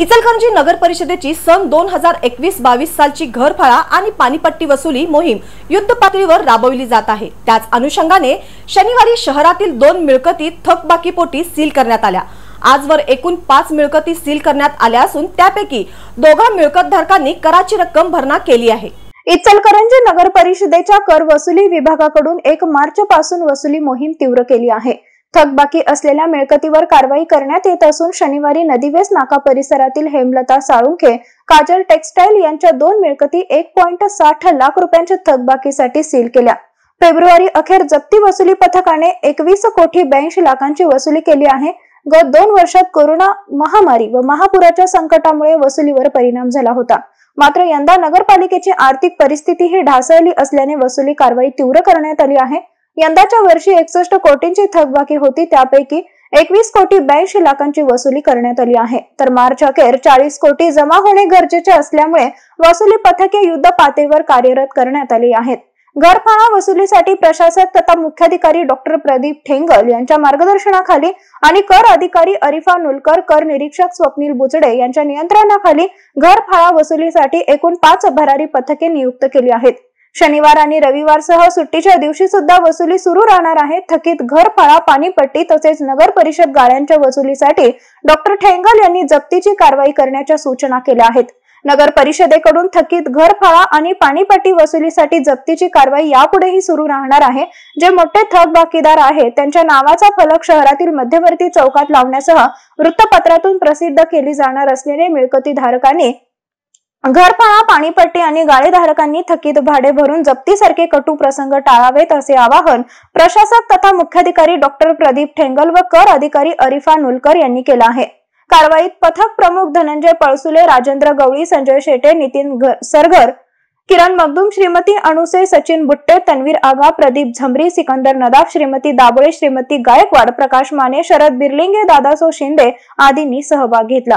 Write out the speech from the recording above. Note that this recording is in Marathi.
इचलकरंजी नगर परिषदेची सन दोन हजार एकवीस बावीस सालची घरफाळा आणि पाणीपट्टी वसुली मोहीम युद्ध पातळीवर राबवली जात आहे. त्याच अनुषंगाने शनिवारी शहरातील दोन मिळकती थकबाकीपोटी सील करण्यात आल्या. आजवर एकूण पाच मिळकती सील करण्यात आल्या असून त्यापैकी दोघा मिळकतधारकांनी कराची रक्कम भरणा केली आहे. इचलकरंजी नगर परिषदेच्या कर वसुली विभागाकडून एक मार्च पासून वसुली मोहीम तीव्र केली आहे. थकबाकी असलेल्या मिळकतीवर कारवाई करण्यात येत असून शनिवारी नदीवेस नाका परिसरातील हेमलता साळुंखे काजल टेक्सटाईल यांच्या दोन मिळकती एक पॉईंट साठ लाख रुपयांच्या थकबाकीसाठी सील केल्या. फेब्रुवारी अखेर जप्ती वसुली पथकाने एकवीस कोटी ब्याऐंशी लाखांची वसुली केली आहे. गत दोन वर्षात कोरोना महामारी व महापुराच्या संकटामुळे वसुलीवर परिणाम झाला होता. मात्र यंदा नगरपालिकेची आर्थिक परिस्थिती ही ढासळली असल्याने वसुली कारवाई तीव्र करण्यात आली आहे. यंदाच्या वर्षी एकसष्ट कोटींची थकबाकी होती त्यापैकी एकवीस कोटी ब्याऐंशी लाखांची वसुली करण्यात आली आहे. तर मार्च अखेर चाळीस कोटी जमा होणे गरजेचे असल्यामुळे वसुली पथके युद्ध पातळीवर कार्यरत करण्यात आली आहेत. घरफाळा वसुलीसाठी प्रशासक तथा मुख्याधिकारी डॉक्टर प्रदीप ठेंगल यांच्या मार्गदर्शनाखाली आणि कर अधिकारी अरिफा नुलकर कर निरीक्षक स्वप्नील बुचडे यांच्या नियंत्रणाखाली घरफाळा वसुलीसाठी एकूण पाच भरारी पथके नियुक्त केली आहेत. शनिवार आणि रविवारसह सुट्टीच्या दिवशी सुद्धा वसुली सुरू राहणार आहे. थकीत घर फळा पाणीपट्टी तसेच नगर परिषद गाळ्यांच्या वसुलीसाठी डॉक्टर ठेंगल यांनी जप्तीची कारवाई करण्याच्या सूचना केल्या आहेत. नगर परिषदेकडून थकीत घर फळा आणि पाणीपट्टी वसुलीसाठी जप्तीची कारवाई यापुढेही सुरू राहणार आहे. जे मोठे थकबाकीदार आहेत त्यांच्या नावाचा फलक शहरातील मध्यवर्ती चौकात लावण्यासह वृत्तपत्रातून प्रसिद्ध केली जाणार असलेले मिळकती धारकांनी घरपाळा पाणीपट्टी आणि गाळेधारकांनी थकीत भाडे भरून जप्तीसारखे कटू प्रसंग टाळावेत असे आवाहन प्रशासक तथा मुख्याधिकारी डॉक्टर प्रदीप ठेंगल व कर अधिकारी अरिफा नुलकर यांनी केलं आहे. कारवाईत पथक प्रमुख धनंजय पळसुले राजेंद्र गवळी संजय शेटे नितीन सरगर किरण मगदूम श्रीमती अणुसे सचिन बुट्टे तन्वीर आगा प्रदीप झंबरी सिकंदर नदाफ श्रीमती दाबळे श्रीमती गायकवाड प्रकाश माने शरद बिर्लिंगे दादासो शिंदे आदींनी सहभाग घेतला.